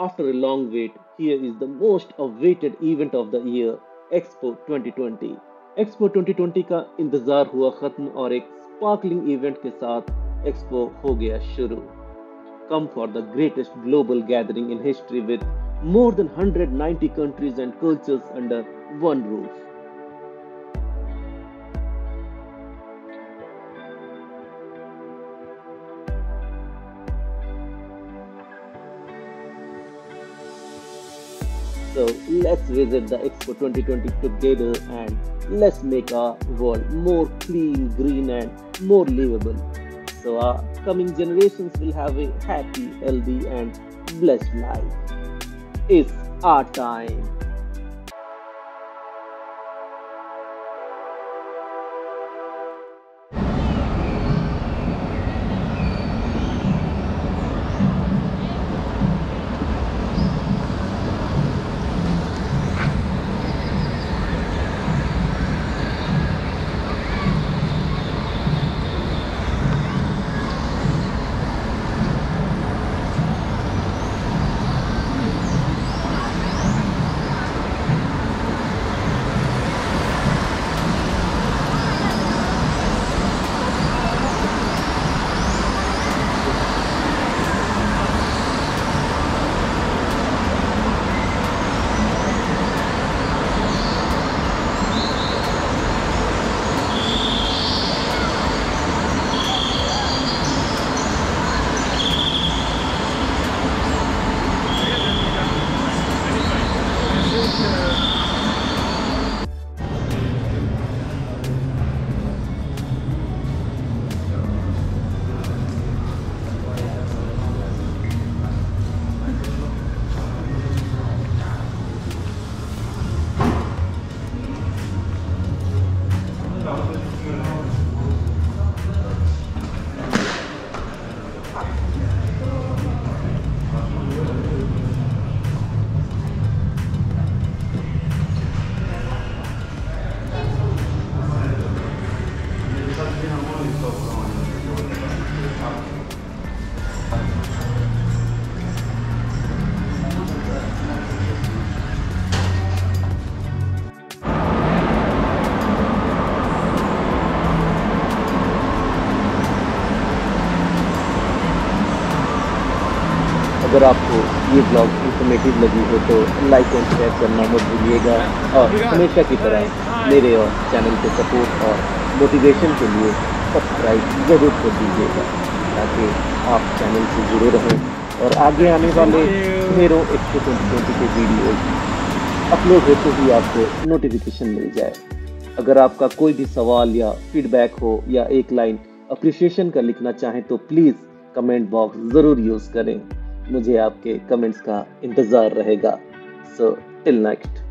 After a long wait, here is the most awaited event of the year, Expo 2020. Expo 2020 का इंतजार हुआ खत्म और एक स्पार्कलिंग इवेंट के साथ एक्सपो हो गया शुरू Come for the greatest global gathering in history with more than 190 countries and cultures under one roof. So let's visit the Expo 2020 together and let's make our world more clean, green, and more livable. So our coming generations will have a happy, healthy, and blessed life. It's our time. अगर आपको ये blog informative लगी हो तो like and share करना मत भूलिएगा और हमेशा की तरह मेरे और चैनल के सपोर्ट और मोटिवेशन के लिए सब्सक्राइब ज़रूर कर दीजिएगा ताकि आप चैनल से जुड़े रहें और आगे आने वाले ढेरों एक्सपो ट्वेंटी के वीडियो अपलोड होते ही आपको नोटिफिकेशन मिल जाए। अगर आपका कोई भी सवाल या फीडबैक हो या एक लाइन अप्रिसिएशन का लिखना चाहें तो प्लीज़ कमेंट बॉक्स ज़रूर यूज़ करें। मुझे आपके कमेंट्स का इंतज़ार रहेगा। So till next